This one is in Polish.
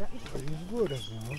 Dobra, idź. Już w górę, no.